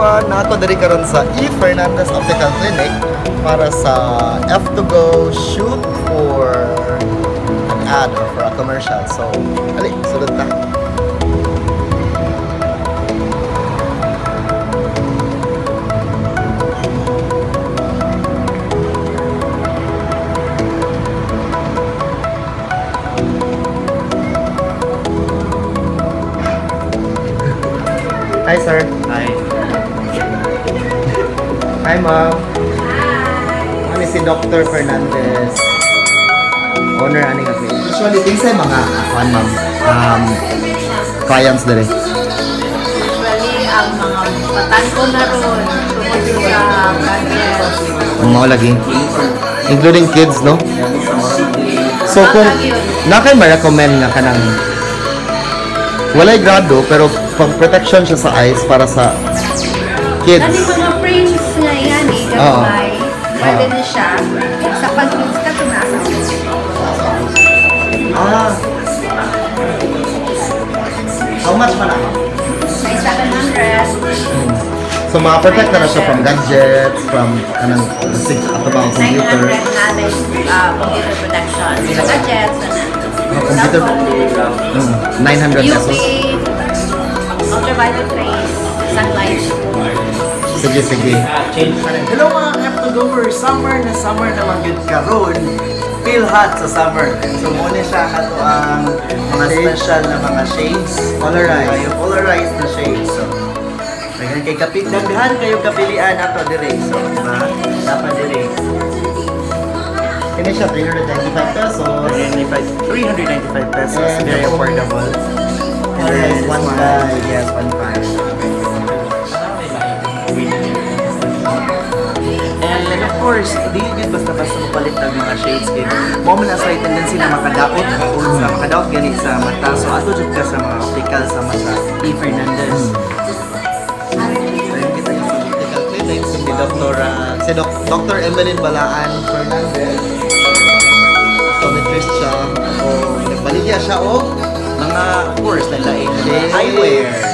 everyone! Nato diri karon sa E. Fernandez Optical Clinic para sa F2Go shoot for an ad or for a commercial. So, ali, sulod na. Hi, sir. Ma'am. Kami si Dr. Fernandez. Owner ani nga clinic. Usually, kinsay mga akuan, ma'am. Um, clients dere. Usually, ang mga batan ko na ron, tungkol sa. Ang mga lagi. Including kids, no? So, kung nakay ma-recommend nga kanang walay grado pero pang protection siya sa eyes para sa kids. Oo. gabay. Pwede na siya. Sa pag-use ka, tumasa. Ah. How much ako? May 700. So, ma-protect na, na siya from gadgets, from kanang sig ato ba ang 900 computer. na dahil uh, computer protection. Sa gadgets, ano. Mga computer mm, 900 UV, pesos. ultraviolet rays, sunlight. Sige, sige. Hello mga F2Goers! Summer na summer naman yun karon. Feel hot sa summer. So muna siya ato ang mga special na mga shades. Polarized. Kayo polarized na shades. So, Dagan kay kapit daghan kayo kapilian ato dire. So, diba? Dapat dire. Kini siya 395 pesos. 395 pesos. And Very affordable. Polarized one five. Yes, one five. Course, di yun basta-basta mapalit ng mga shades kay mo man sa tendency na makadaot o sa makadaot gani sa mata. So ato jud ka sa mga optical sa mata. E. Fernandez. So yun kita yung sa optical clinic si Dr. ah, Si Doc Dr. Emeline Balaan Fernandez. Optometrist siya. O, nagbaligya siya o mga of course nalain eyewear.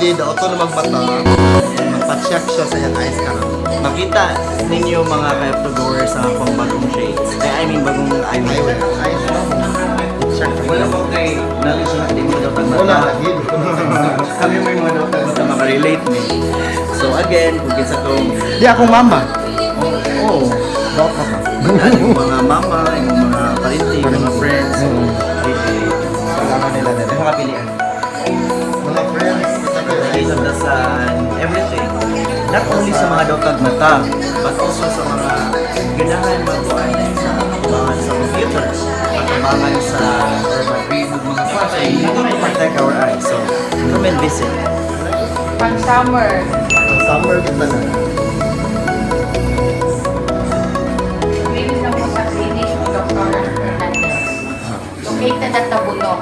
Si RD, daoto na magbata. Magpa-check siya sa iyang eyes karon. Makita ninyo mga ka-goers sa akong bagong shades. Eh, I mean bagong eyewear. Eyes mo. Check Wala ko kay knowledge na hindi mo daw pag Wala lagi. Kami may mga daw mata makarelate ni. So again, kung kinsa tong Di akong mama. oh, oh, Daot ka. Yung mga mama, yung mga parinti, yung mga friends. Mm. Okay. Kailangan nila din. Yung mga pilian. The sun, everything. Not only sa mga dotag mata, but also sa mga ganahan magbuan sa abangan sa computer, at abangan sa or mag-read ng mga class. So, we need to protect our eyes. So, come and visit. Pang summer. Summer clinic ni Dr. Fernandez. Located at Tabulok.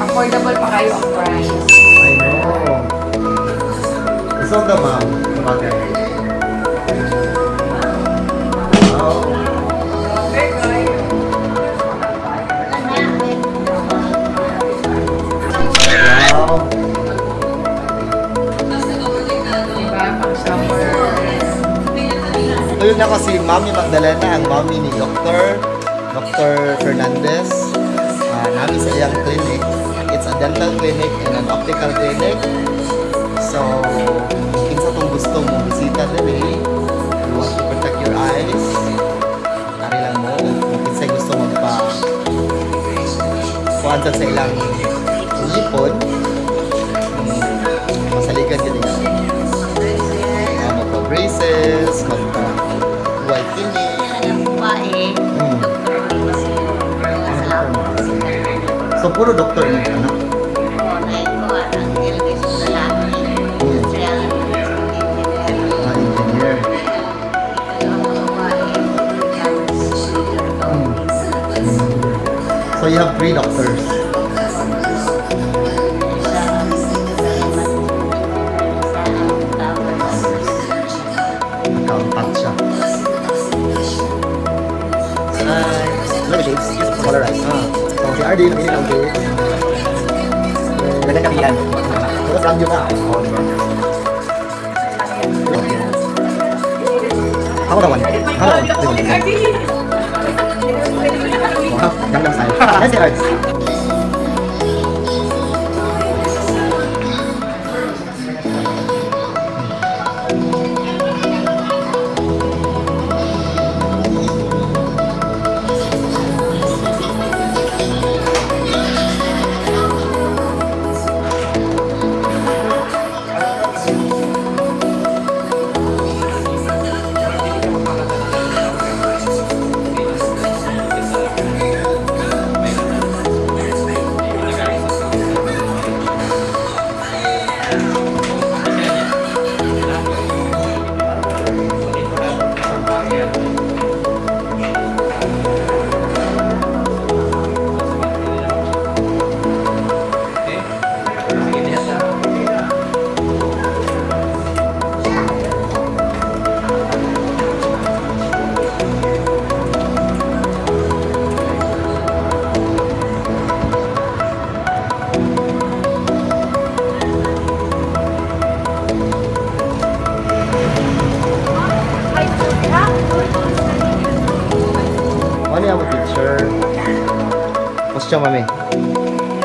Affordable pa kayo ang price. Ka ma'am? Bagay. Wow. Wow. Diba? Pang summer. Ito yun ako si Mami Magdalena, ang mami ni Dr. Dr. Fernandez. Uh, namin sa iyang clinic. It's a dental clinic and an optical clinic. So, kinsa tong gusto mo bisita eh. You want to protect your eyes. Ari lang mo. Kung kinsay gusto magpa kuhan sa sa ilang lipon. um, Masaligan ka nila. Uh, magpa-braces, magpa-white clinic. Mm. So, puro doktor na ano? we have three doctors. Nakaampat siya. Ano yung shades? Polarized. Si RD, nakini lang shades. Lagyan kapilan. Tapos lang Wow, Gangnam Style. Yes, si Arts. Ano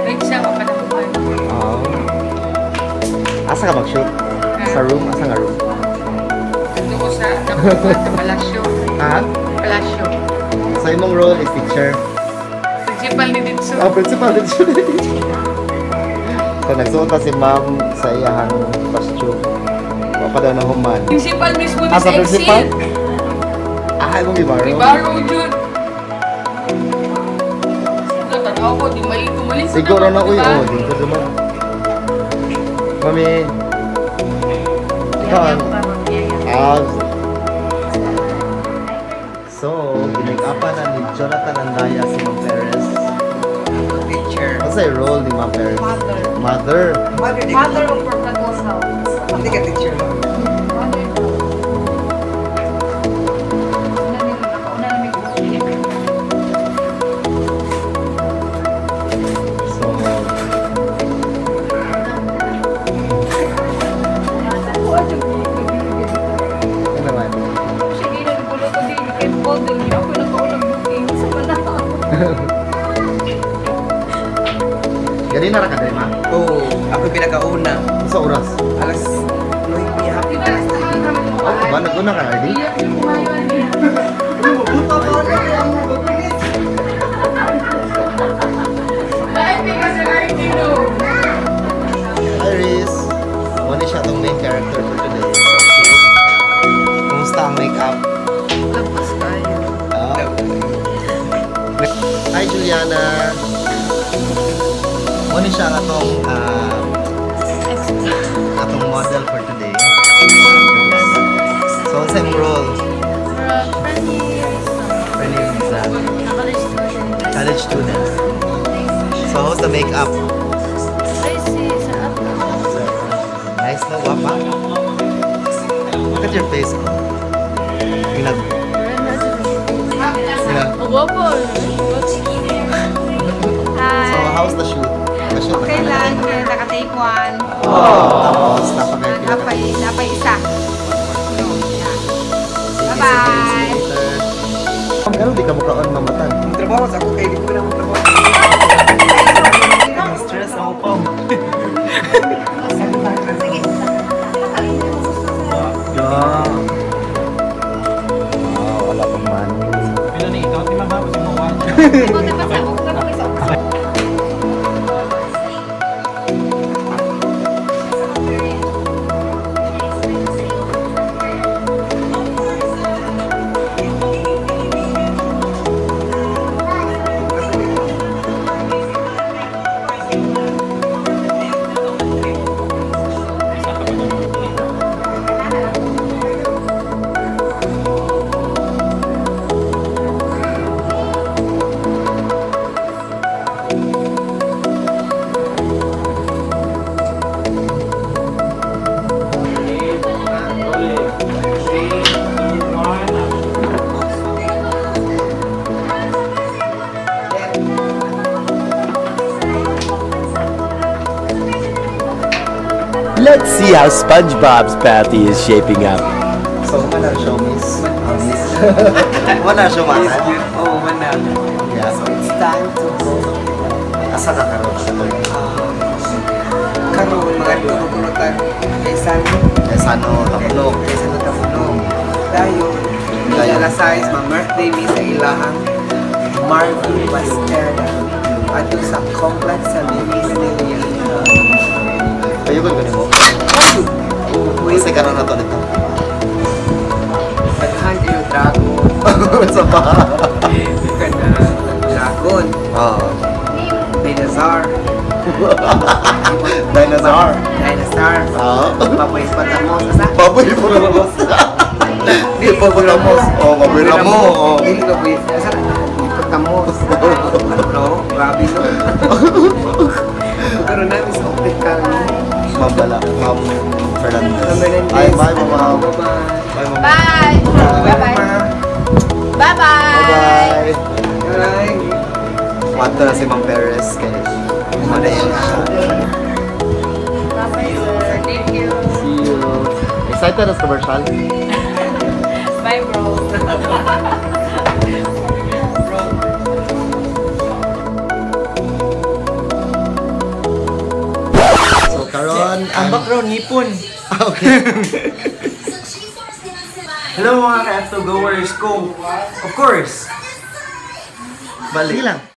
Wait siya, kapanamuhan. Oo. Asa ka mag-shoot? Sa room? Asa nga room? Doon sa napupuan na palasyo. Ha? Palasyo. So, imong role is teacher. Principal ni Ditso. Oh, principal din siya. so, nagsuot na si ma'am sa iyahang costume. Wala pa daw na human. Principal mismo ni Ah, sa sa principal? Ah, imong gibaro? Ibaro dyan. Tanaw ko, di may kumalit. Siguro na, uy, oh, di ko duman. Mami, ikaw, ano? Ah, so, binag-upan na ni Jonathan Andaya si Ma'am Perez. Teacher. Ano sa role ni Ma'am Perez? Mother. Mother. Mother, of Perpetual's house. Hindi ka teacher. Yung pinakauna. Sa oras. Alas 9 happy kami Oh, kumain? ba? Naguna ka, Ardy? Iris, wala siya itong main character for today. Kumusta ang makeup? Labas tayo. Ah. Hi, Juliana. Wala siya atong ah, atong model for today. So, same role. Friendly visa. College student. So, how's the makeup? Nice guapa. Look at your face. So, how's the shoot? Okay lang, kaya naka-take one. Oh, tapos Napay, napay isa. Sige, Bye-bye. sige. Ang gano'n di ka mukhaan mamatan. Ang trabaho sa ako kay di ko na mo trabaho. Stress ako pa. Yeah. Wow, wala pang money. Let's see how SpongeBob's patty is shaping up. So, man ang show, miss. Ah, miss. Wala siya makan. Oo, man na. Yeah, so it's time to go. Asa ka karon sa tuloy? karon mga tumutunutan kay San Kaya sa ano, tapulog. kay San Tapunog dayon Dayon. alas 6 ma birthday mi sa ilahang Marvin Bastera ato sa complex sa Manila Kayo ko ganun mo. Kasi karon na to dito. Daghan kayo dragon Sa pa. kana dragon Oo. dinosaur Dinosaur. dinosaur Oo. baboy patamos Baboy po po ramos. Oh, baboy ramo. Dili baboy patamos Excited as commercial? Bye, bro. So, karon Ang background, nipon. Okay. Hello mga ka-F2 goers ko. Of course, Balik lang.